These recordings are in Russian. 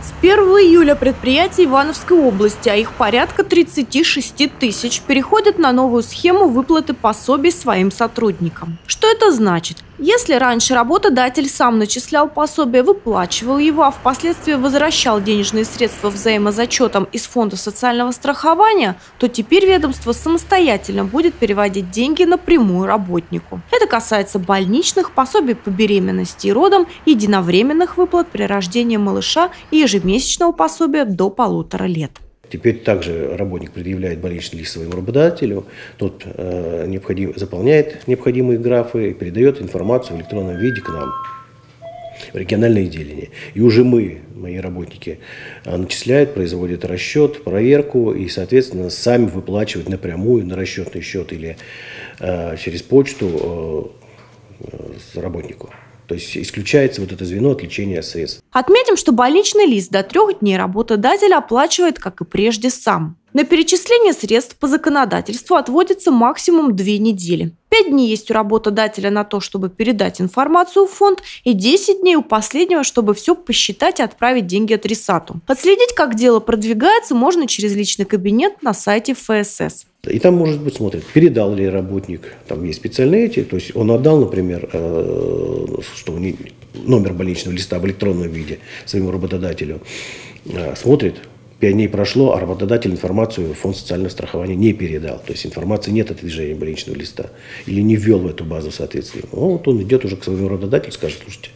С 1 июля предприятия Ивановской области, а их порядка 36 тысяч, переходят на новую схему выплаты пособий своим сотрудникам. Что это значит? Если раньше работодатель сам начислял пособие, выплачивал его, а впоследствии возвращал денежные средства взаимозачетом из фонда социального страхования, то теперь ведомство самостоятельно будет переводить деньги напрямую работнику. Это касается больничных, пособий по беременности и родам, единовременных выплат при рождении малыша и ежемесячного пособия до полутора лет. Теперь также работник предъявляет больничный лист своему работодателю, тот э, необходим, заполняет необходимые графы и передает информацию в электронном виде к нам в региональное отделение. И уже мы, мои работники, э, начисляют, производят расчет, проверку и, соответственно, сами выплачивают напрямую на расчетный счет или э, через почту э, работнику. То есть исключается вот это звено отвлечения средств. Отметим, что больничный лист до трех дней работодатель оплачивает, как и прежде, сам. На перечисление средств по законодательству отводится максимум две недели. Пять дней есть у работодателя на то, чтобы передать информацию в фонд, и 10 дней у последнего, чтобы все посчитать и отправить деньги адресату. Отследить, как дело продвигается, можно через личный кабинет на сайте ФСС. И там, может быть, смотрит, передал ли работник, там есть специальные эти, то есть он отдал, например, э, что номер больничного листа в электронном виде своему работодателю, э, смотрит, 5 дней прошло, а работодатель информацию в фонд социального страхования не передал. То есть информации нет от движения больничного листа. Или не ввел в эту базу, соответственно. Ну, вот он идет уже к своему работодателю, скажет, слушайте,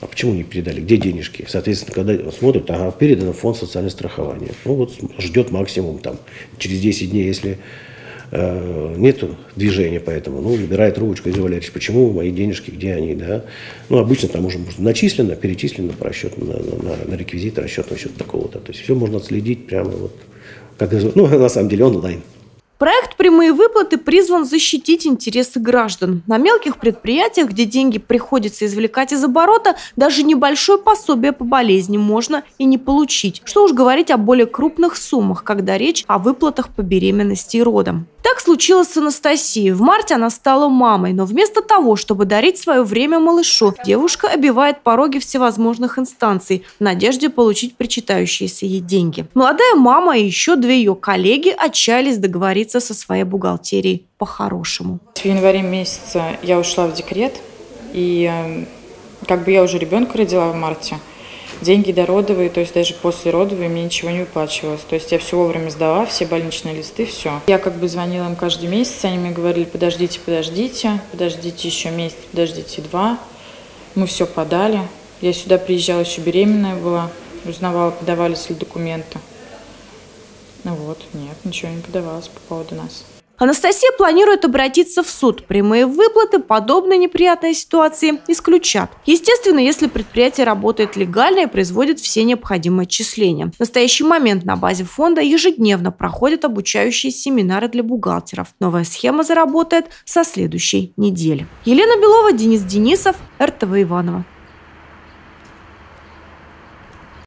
а почему не передали? Где денежки? Соответственно, когда он смотрит, ага, передано в фонд социального страхования. Ну вот ждет максимум там через 10 дней, если э, нет движения поэтому, ну, набирает трубочку, Игорь Валерьевич, почему мои денежки, где они, да? Ну, обычно там уже начислено, перечислено по расчету на, на, на реквизит расчетного счета такого-то. То есть все можно отследить прямо вот, как, ну, на самом деле онлайн. Проект «Прямые выплаты» призван защитить интересы граждан. На мелких предприятиях, где деньги приходится извлекать из оборота, даже небольшое пособие по болезни можно и не получить. Что уж говорить о более крупных суммах, когда речь о выплатах по беременности и родам. Так случилось с Анастасией. В марте она стала мамой, но вместо того, чтобы дарить свое время малышу, девушка обивает пороги всевозможных инстанций в надежде получить причитающиеся ей деньги. Молодая мама и еще две ее коллеги отчаялись договориться со своей бухгалтерией по-хорошему. В январе месяце я ушла в декрет, и э, как бы я уже ребенка родила в марте – деньги дородовые, то есть даже после родовой мне ничего не выплачивалось. То есть я все вовремя сдала, все больничные листы, все. Я как бы звонила им каждый месяц, они мне говорили, подождите, подождите, подождите еще месяц, подождите два. Мы все подали. Я сюда приезжала еще беременная была, узнавала, подавались ли документы. Ну вот, нет, ничего не подавалось по поводу нас. Анастасия планирует обратиться в суд. Прямые выплаты подобной неприятной ситуации исключат. Естественно, если предприятие работает легально и производит все необходимые отчисления. В настоящий момент на базе фонда ежедневно проходят обучающие семинары для бухгалтеров. Новая схема заработает со следующей недели. Елена Белова, Денис Денисов, РТВ Иванова.